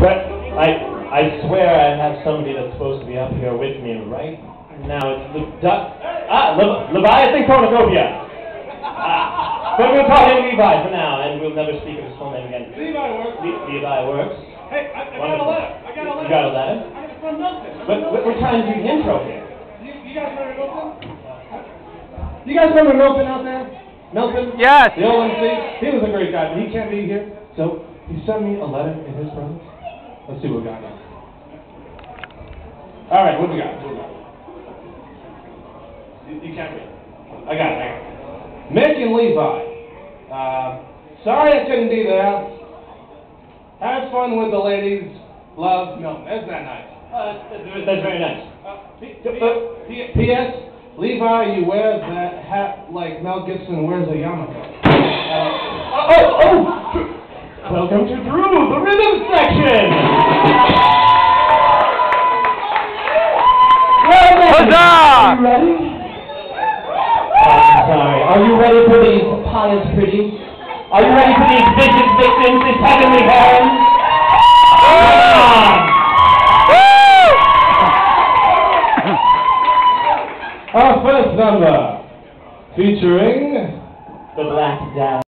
But I, I swear I have somebody that's supposed to be up here with me right now. It's Le, du- ah, Le, Leviathan Cornucopia. Ah, but we'll call him Levi for now, and we'll never speak of his full name again. Levi works. Le- Levi works. Hey, I, I got a letter. I got a letter. You got a letter? I got it from Milton. But but we're trying to do the intro here. You, you guys remember Milton? You guys remember Milton out there? Milton? Yes. The old MC? He was a great guy, but he can't be here. So he sent me a letter in his presence. Let's see what we got now. All right, what do we got? What do we got? You, you can't read. I got it. I got it. Mick and Levi. Uh, sorry I couldn't be there. Have fun with the ladies. Love, Milton. Isn't that nice? Uh, that's, that's very nice. Uh, P.S. Levi, you wear that hat like Mel Gibson wears a yarmulke. Oh, oh, oh! Welcome to Drew, the rhythm section! Huzzah! Are you ready? I'm sorry. Are you ready for these pious pretties? Are you ready for these vicious victims, this heavenly? Come! Our first number, featuring The Black Dad.